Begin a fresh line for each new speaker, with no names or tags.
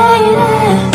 lady